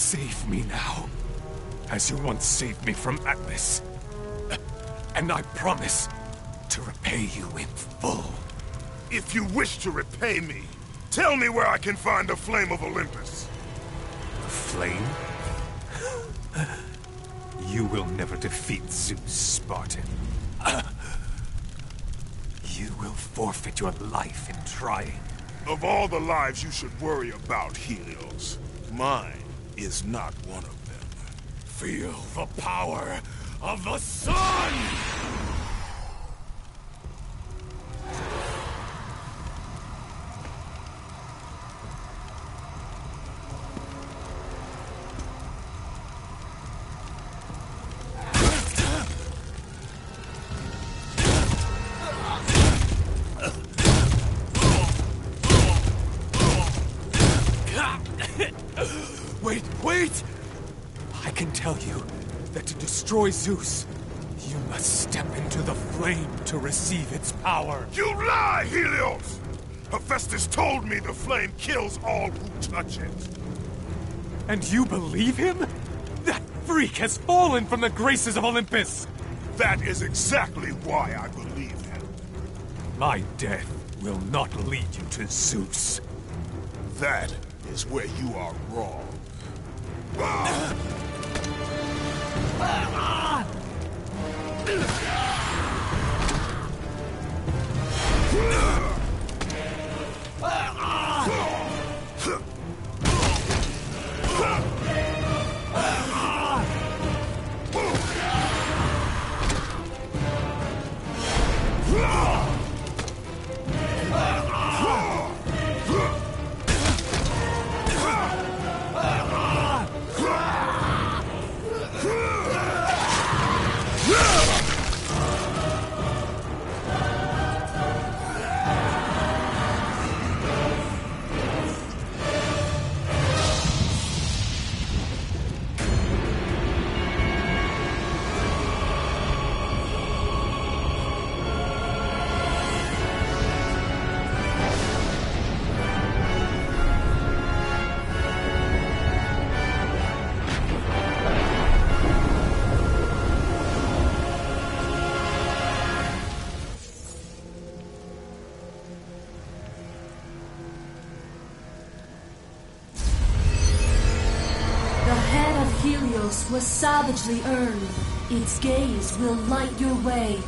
Save me now, as you once saved me from Atlas. And I promise to repay you in full. If you wish to repay me, tell me where I can find the Flame of Olympus. The Flame? You will never defeat Zeus, Spartan. You will forfeit your life in trying. Of all the lives you should worry about, Helios, mine is not one of them. Feel the power of the sun! Zeus, you must step into the flame to receive its power. You lie, Helios! Hephaestus told me the flame kills all who touch it. And you believe him? That freak has fallen from the graces of Olympus! That is exactly why I believe him. My death will not lead you to Zeus. That is where you are wrong. あ! Helios was savagely earned. Its gaze will light your way.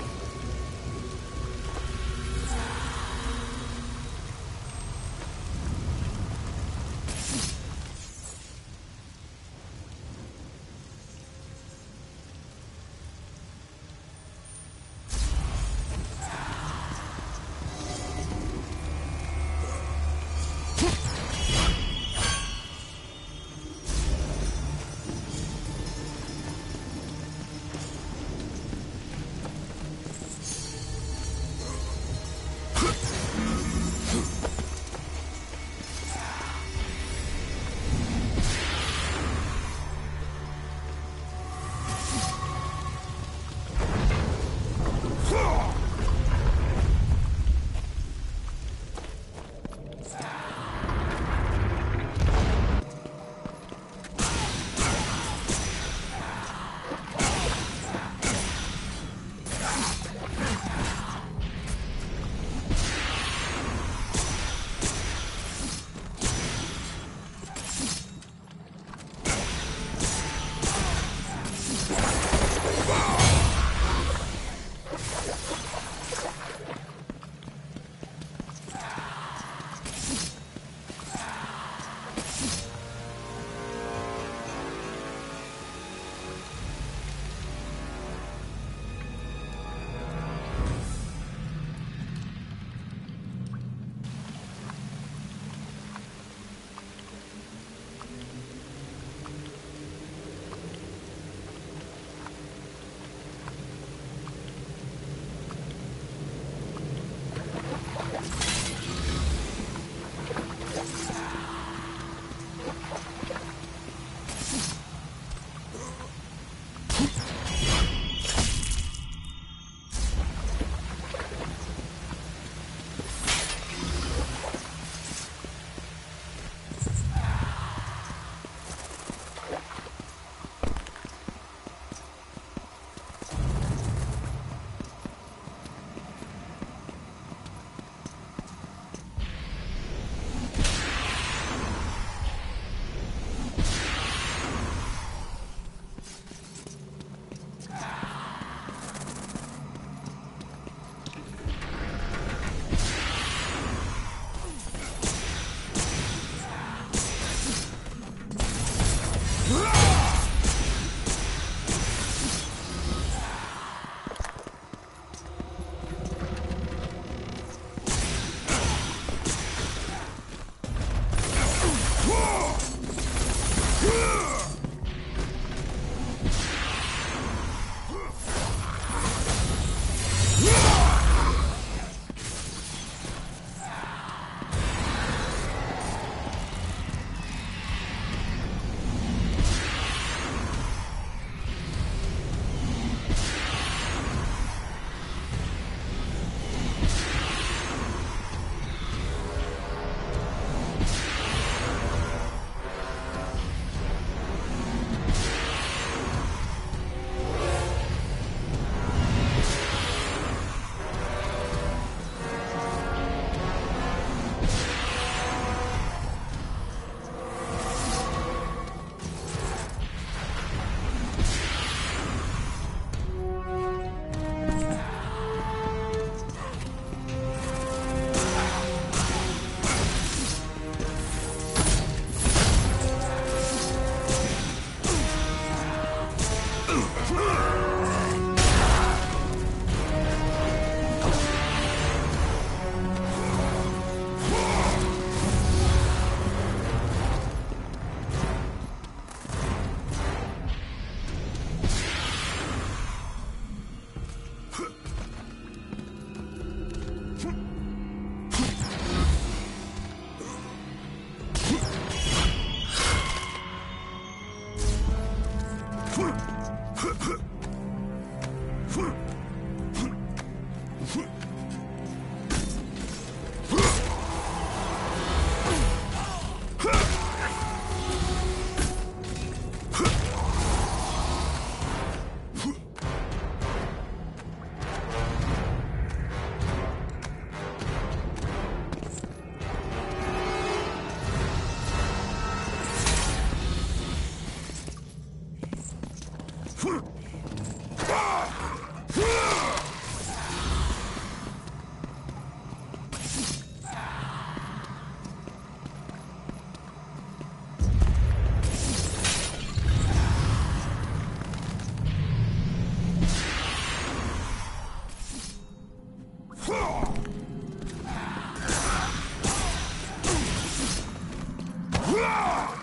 Kratos!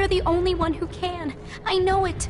You're the only one who can. I know it.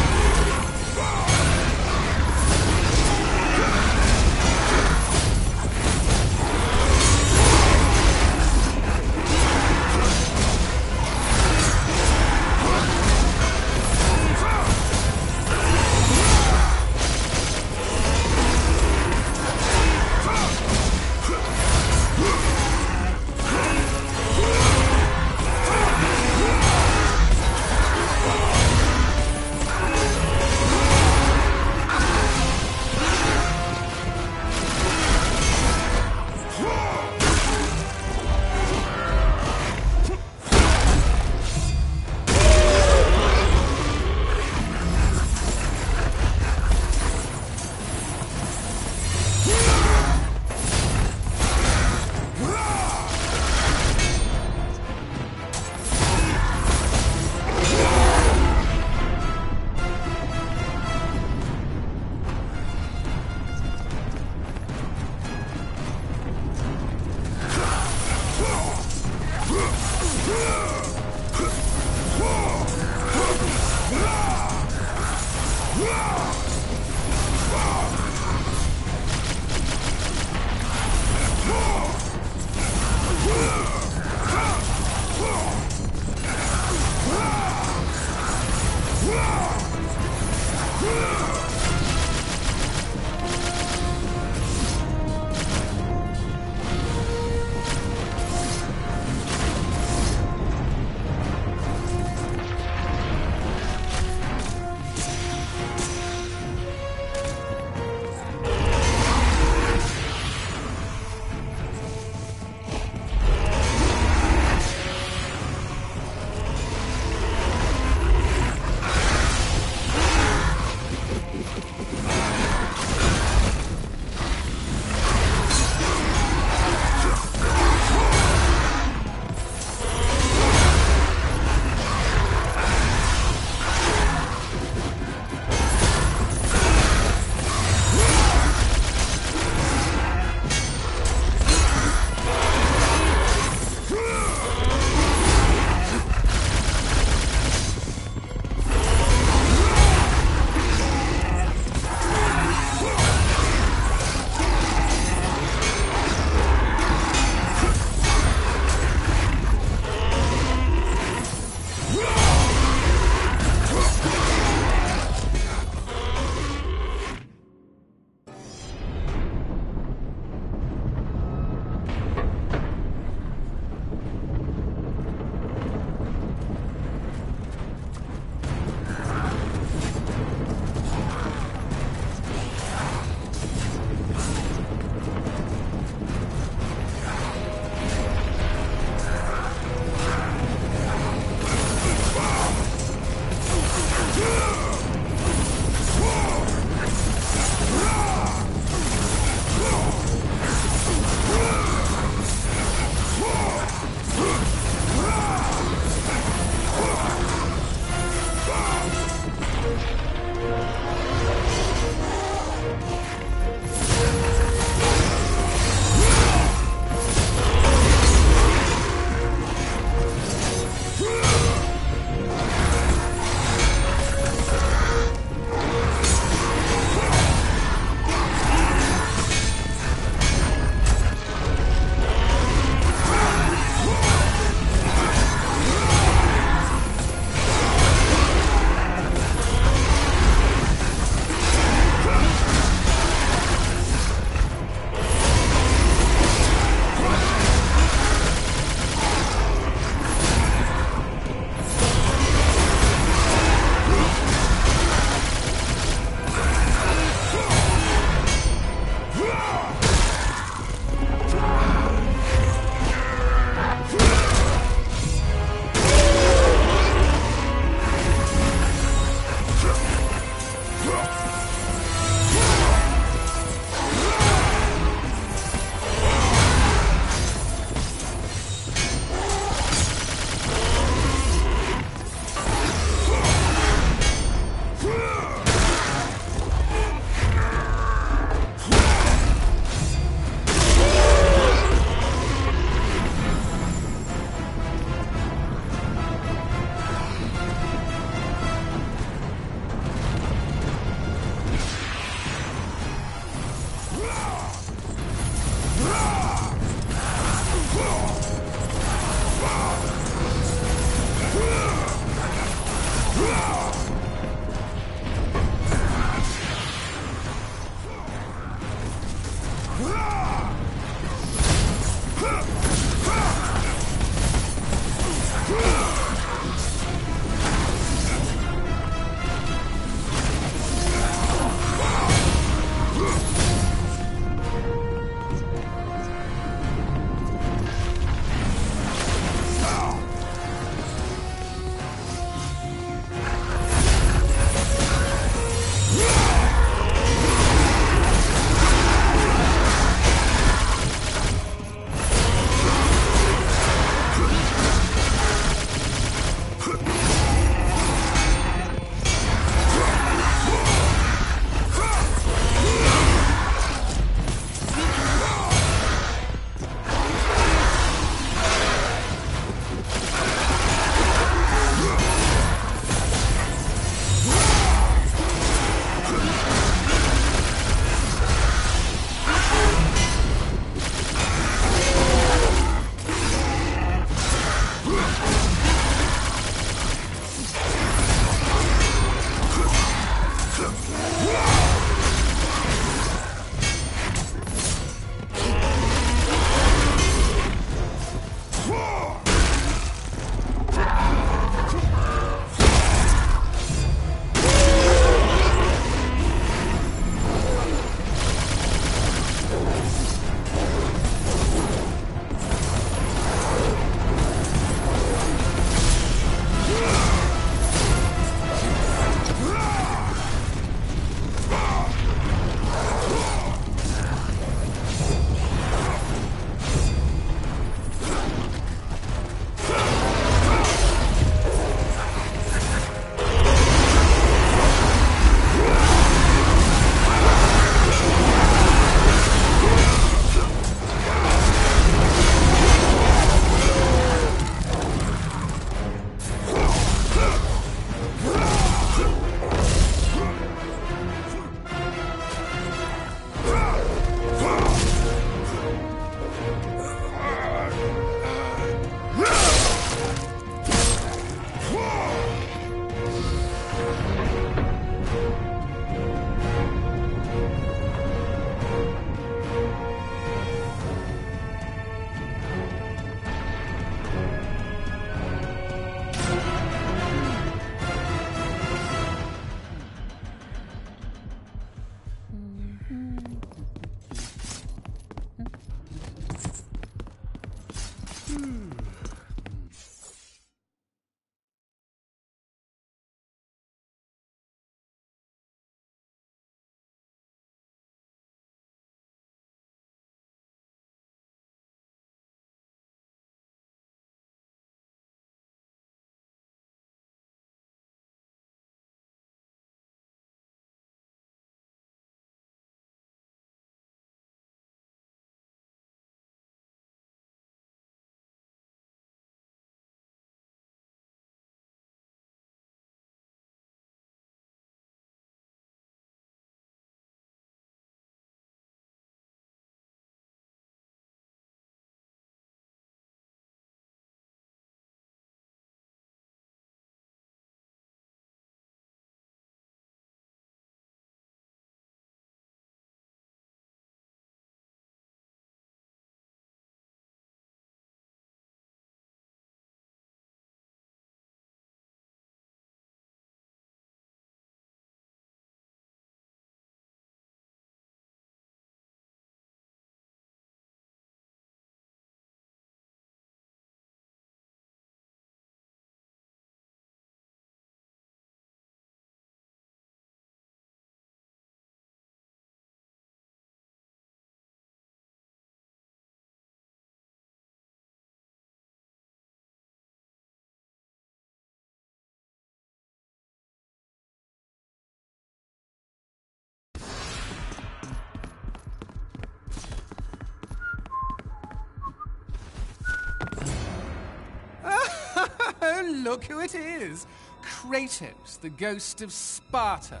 Look who it is! Kratos, the ghost of Sparta,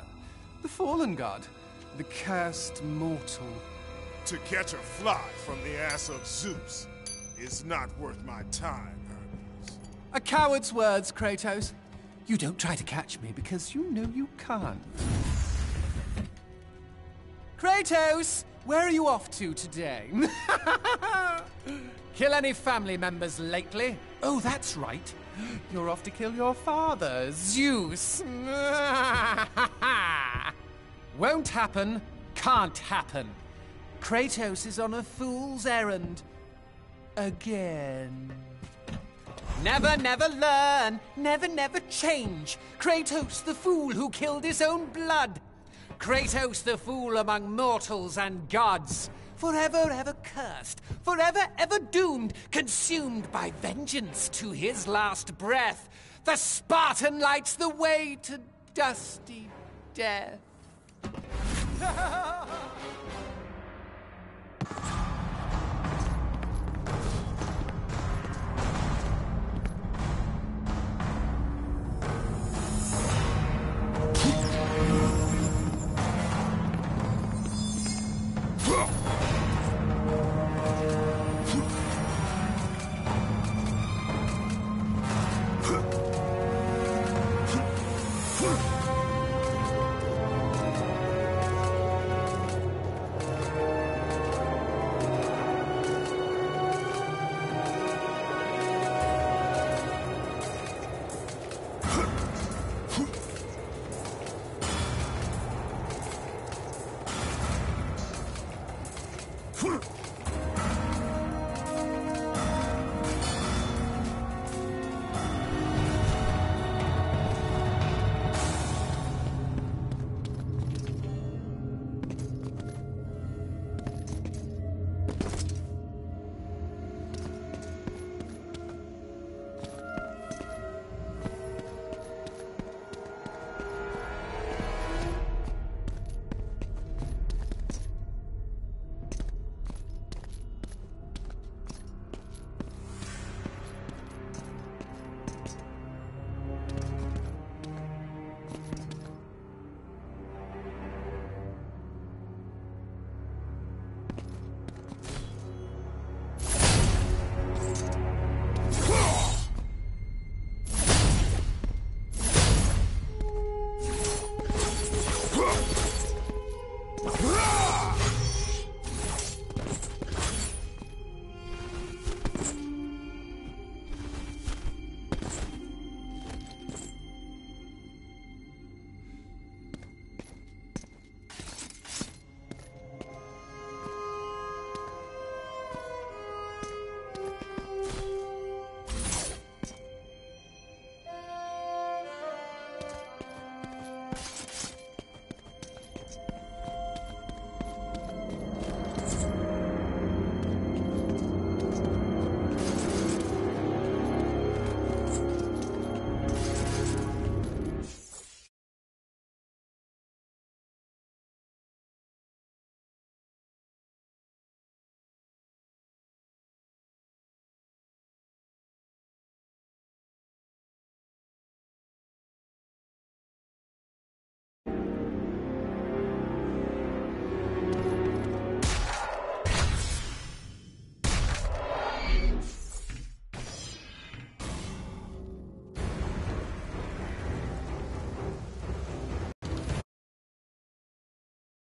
the fallen god, the cursed mortal. To catch a fly from the ass of Zeus is not worth my time, Hermes. A coward's words, Kratos. You don't try to catch me because you know you can't. Kratos, where are you off to today? kill any family members lately? Oh, that's right. You're off to kill your father, Zeus. Won't happen, can't happen. Kratos is on a fool's errand. Again. Never, never learn, never, never change. Kratos, the fool who killed his own blood. Kratos, the fool among mortals and gods. Forever, ever cursed, forever, ever doomed, consumed by vengeance to his last breath. The Spartan lights the way to dusty death.